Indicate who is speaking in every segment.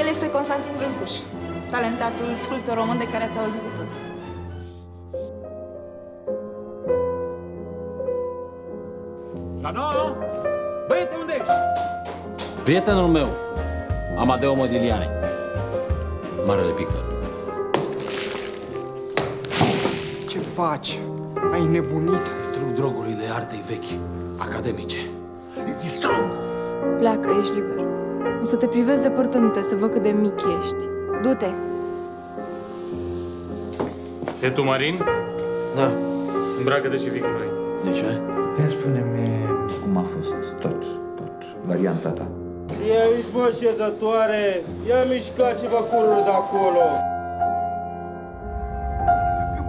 Speaker 1: El este Constantin Brâncuș, talentatul sculptor român de care ați auzit cu toți.
Speaker 2: La nouă? Băiete, unde ești?
Speaker 3: Prietenul meu, Amadeo Modigliani, marele pictor.
Speaker 4: Ce faci? Ai nebunit?
Speaker 3: Distrug drogurile artei vechi, academice. Distrug!
Speaker 5: Pleacă, ești liber. O să te privesc depărtându-te, să văd cât de mic ești. Du-te!
Speaker 2: E tu, Marin?
Speaker 6: Da.
Speaker 2: Îmbracă-te și fii cu noi.
Speaker 6: De ce?
Speaker 7: Ia spune-mi cum a fost tot, tot, varianta ta.
Speaker 8: Ia uite, mă, șezătoare! Ia mișca ceva curul de acolo!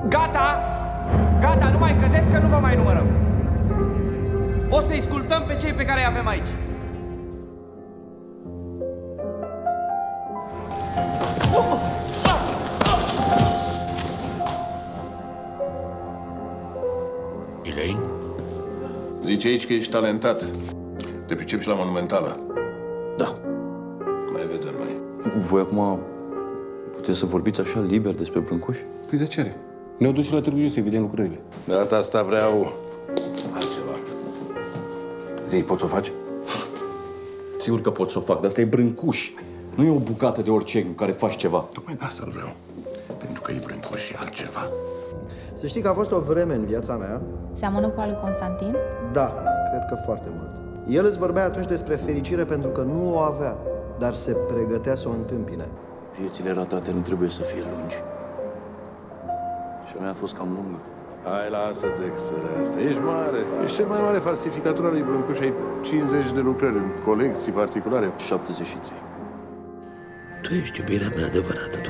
Speaker 9: Gata! Gata, nu mai cădeți că nu vă mai numărăm. O să-i ascultăm pe cei pe care îi avem aici.
Speaker 3: Elaine?
Speaker 10: Zice aici că ești talentat. Te pricepi și la monumentală.
Speaker 6: Da.
Speaker 10: Mai vedem noi.
Speaker 6: Voi acum puteți să vorbiți așa liber despre Brâncuș?
Speaker 11: Păi de ce? Ne-au dus și la Târgu Jiu să vedem lucrările.
Speaker 10: De data asta vreau altceva. Zi, poți să o faci?
Speaker 6: Sigur că pot să o fac, dar asta e Brâncuș. Nu e o bucată de orice cu care faci ceva.
Speaker 10: Tocmai de asta vreau. Pentru că e brâncuș și altceva.
Speaker 12: Să știi că a fost o vreme în viața mea.
Speaker 5: Seamănă cu al lui Constantin?
Speaker 12: Da, cred că foarte mult. El îți vorbea atunci despre fericire pentru că nu o avea, dar se pregătea să o întâmpine.
Speaker 6: Viețile ratate nu trebuie să fie lungi. Și a mea a fost cam lungă.
Speaker 10: Hai, lasă-te exele asta. Ești mare. Ești cel mai mare falsificator al lui Brâncuș. Ai 50 de lucrări în colecții particulare.
Speaker 6: 73.
Speaker 3: Tu ești iubirea mea adevărată, tu.